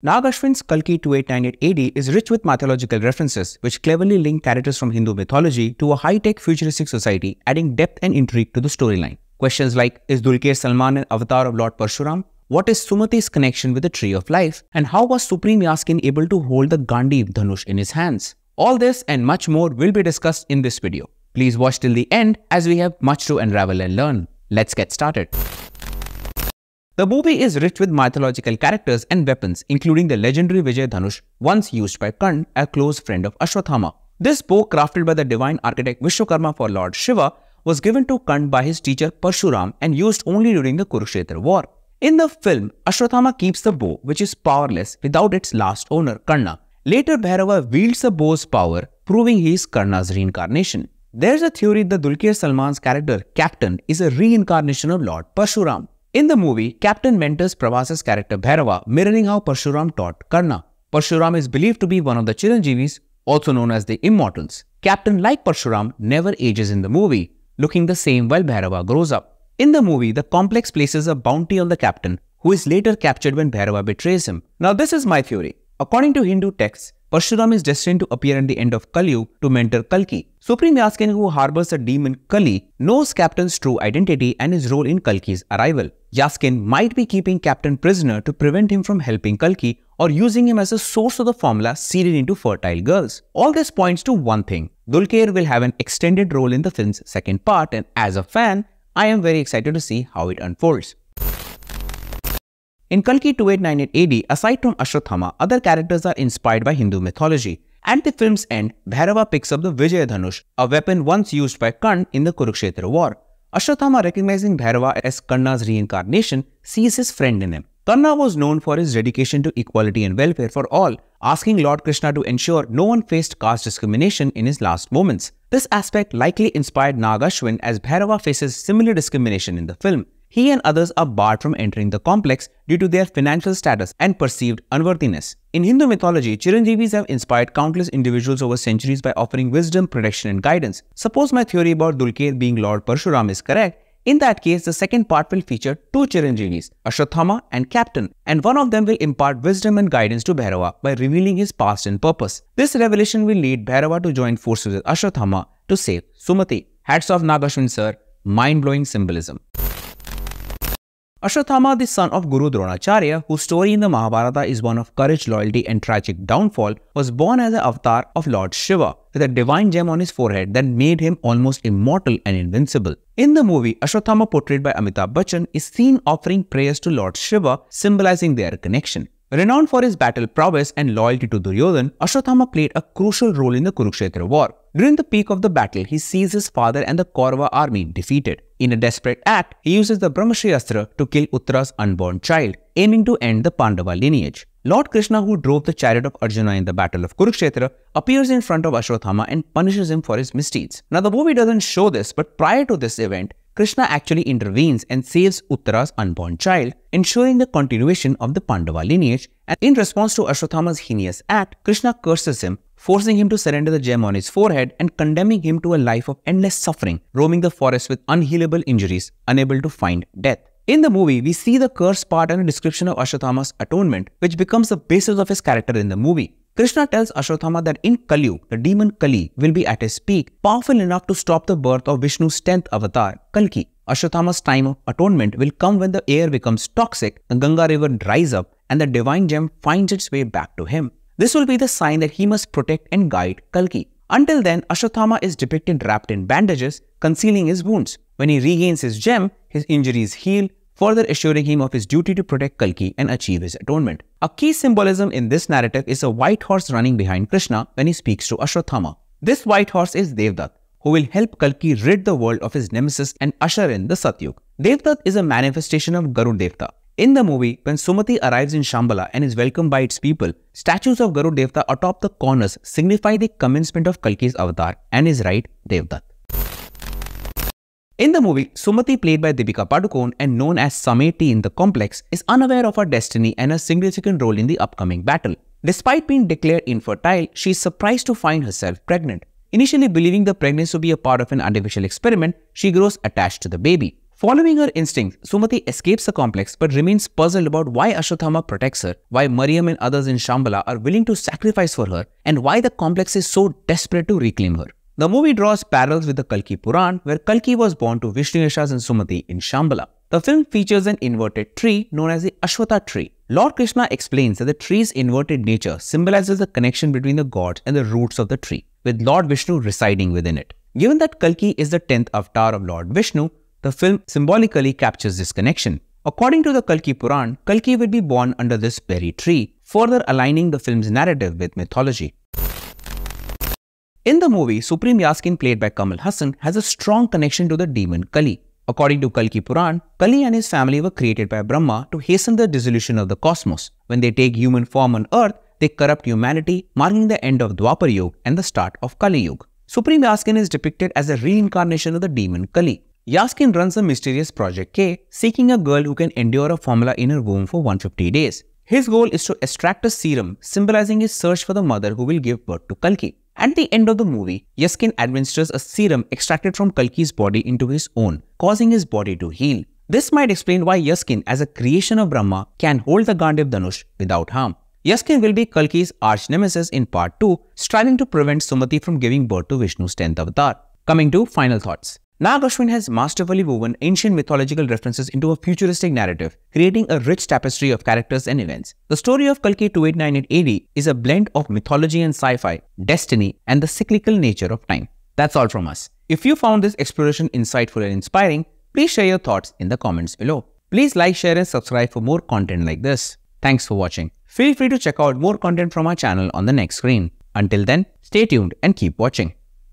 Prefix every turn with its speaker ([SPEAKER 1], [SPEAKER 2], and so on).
[SPEAKER 1] Nag Ashwin's Kalki 2898 AD is rich with mythological references, which cleverly link characters from Hindu mythology to a high-tech futuristic society, adding depth and intrigue to the storyline. Questions like, is Dulquer Salmaan an avatar of Lord Parshuram? What is Sumati's connection with the Tree of Life? And how was Supreme Yaskin able to hold the Gandiv Dhanush in his hands? All this and much more will be discussed in this video. Please watch till the end as we have much to unravel and learn. Let's get started. The movie is rich with mythological characters and weapons, including the legendary Vijay Dhanush, once used by Karn, a close friend of Ashwathama. This bow, crafted by the divine architect Vishwakarma for Lord Shiva, was given to Karn by his teacher Parshuram and used only during the Kurukshetra war. In the film, Ashwathama keeps the bow, which is powerless without its last owner, Karna. Later, Bhairava wields the bow's power, proving he is Karna's reincarnation. There's a theory that Dulquer Salmaan's character, Captain, is a reincarnation of Lord Parshuram. In the movie, Captain mentors Prabhas's character Bhairava, mirroring how Parshuram taught Karna. Parshuram is believed to be one of the Chiranjeevis, also known as the Immortals. Captain, like Parshuram, never ages in the movie, looking the same while Bhairava grows up. In the movie, the complex places a bounty on the captain, who is later captured when Bhairava betrays him. Now, this is my theory. According to Hindu texts, Parshuram is destined to appear at the end of Kali to mentor Kalki. Supreme Yaskin, who harbors the demon Kali, knows Captain's true identity and his role in Kalki's arrival. Yaskin might be keeping Captain prisoner to prevent him from helping Kalki or using him as a source of the formula seeded into fertile girls. All this points to one thing. Dulquer will have an extended role in the film's second part and as a fan, I am very excited to see how it unfolds. In Kalki 2898 AD, aside from Ashwathama, other characters are inspired by Hindu mythology. At the film's end, Bhairava picks up the Vijay Dhanush, a weapon once used by Karn in the Kurukshetra war. Ashwathama, recognizing Bhairava as Karna's reincarnation, sees his friend in him. Karna was known for his dedication to equality and welfare for all, asking Lord Krishna to ensure no one faced caste discrimination in his last moments. This aspect likely inspired Nag Ashwin as Bhairava faces similar discrimination in the film he and others are barred from entering the complex due to their financial status and perceived unworthiness. In Hindu mythology, Chiranjeevis have inspired countless individuals over centuries by offering wisdom, protection, and guidance. Suppose my theory about Dulquer being Lord Parshuram is correct, in that case, the second part will feature two Chiranjeevis, Ashwathama and Captain, and one of them will impart wisdom and guidance to Bhairava by revealing his past and purpose. This revelation will lead Bhairava to join forces with Ashwathama to save Sumati. Hats off Nag Ashwin sir, mind-blowing symbolism. Ashwathama, the son of Guru Dronacharya, whose story in the Mahabharata is one of courage, loyalty, and tragic downfall, was born as an avatar of Lord Shiva, with a divine gem on his forehead that made him almost immortal and invincible. In the movie, Ashwathama, portrayed by Amitabh Bachchan, is seen offering prayers to Lord Shiva, symbolizing their connection. Renowned for his battle prowess and loyalty to Duryodhan, Ashwathama played a crucial role in the Kurukshetra war. During the peak of the battle, he sees his father and the Kaurava army defeated. In a desperate act, he uses the Brahmashirastra to kill Uttara's unborn child, aiming to end the Pandava lineage. Lord Krishna, who drove the chariot of Arjuna in the Battle of Kurukshetra, appears in front of Ashwathama and punishes him for his misdeeds. Now, the movie doesn't show this, but prior to this event, Krishna actually intervenes and saves Uttara's unborn child, ensuring the continuation of the Pandava lineage. And in response to Ashwathama's heinous act, Krishna curses him, forcing him to surrender the gem on his forehead and condemning him to a life of endless suffering, roaming the forest with unhealable injuries, unable to find death. In the movie, we see the curse part and a description of Ashwathama's atonement, which becomes the basis of his character in the movie. Krishna tells Ashwathama that in Kali, the demon Kali will be at his peak, powerful enough to stop the birth of Vishnu's 10th avatar, Kalki. Ashwathama's time of atonement will come when the air becomes toxic, the Ganga river dries up, and the divine gem finds its way back to him. This will be the sign that he must protect and guide Kalki. Until then, Ashwathama is depicted wrapped in bandages, concealing his wounds. When he regains his gem, his injuries heal, further assuring him of his duty to protect Kalki and achieve his atonement. A key symbolism in this narrative is a white horse running behind Krishna when he speaks to Ashwathama. This white horse is Devdutt, who will help Kalki rid the world of his nemesis and usher in the Satyug. Devdutt is a manifestation of Garud Devta. In the movie, when Sumati arrives in Shambhala and is welcomed by its people, statues of Garud Devta atop the corners signify the commencement of Kalki's avatar and his right Devdutt. In the movie, Sumati, played by Deepika Padukone and known as Sameti in the complex, is unaware of her destiny and her significant role in the upcoming battle. Despite being declared infertile, she is surprised to find herself pregnant. Initially believing the pregnancy to be a part of an artificial experiment, she grows attached to the baby. Following her instincts, Sumati escapes the complex but remains puzzled about why Ashwathama protects her, why Mariam and others in Shambhala are willing to sacrifice for her, and why the complex is so desperate to reclaim her. The movie draws parallels with the Kalki Puran, where Kalki was born to Vishnu Yashas and Sumati in Shambhala. The film features an inverted tree known as the Ashwatha tree. Lord Krishna explains that the tree's inverted nature symbolizes the connection between the gods and the roots of the tree, with Lord Vishnu residing within it. Given that Kalki is the 10th avatar of Lord Vishnu, the film symbolically captures this connection. According to the Kalki Puran, Kalki will be born under this very tree, further aligning the film's narrative with mythology. In the movie, Supreme Yaskin played by Kamal Haasan has a strong connection to the demon Kali. According to Kalki Puran, Kali and his family were created by Brahma to hasten the dissolution of the cosmos. When they take human form on earth, they corrupt humanity, marking the end of Dwapar Yuga and the start of Kali Yuga. Supreme Yaskin is depicted as a reincarnation of the demon Kali. Yaskin runs a mysterious Project K, seeking a girl who can endure a formula in her womb for 150 days. His goal is to extract a serum symbolizing his search for the mother who will give birth to Kalki. At the end of the movie, Yaskin administers a serum extracted from Kalki's body into his own, causing his body to heal. This might explain why Yaskin, as a creation of Brahma, can hold the Gandiv Dhanush without harm. Yaskin will be Kalki's arch nemesis in part 2, striving to prevent Sumati from giving birth to Vishnu's 10th avatar. Coming to final thoughts. Nag Ashwin has masterfully woven ancient mythological references into a futuristic narrative, creating a rich tapestry of characters and events. The story of Kalki 2898 AD is a blend of mythology and sci-fi, destiny, and the cyclical nature of time. That's all from us. If you found this exploration insightful and inspiring, please share your thoughts in the comments below. Please like, share and subscribe for more content like this. Thanks for watching. Feel free to check out more content from our channel on the next screen. Until then, stay tuned and keep watching.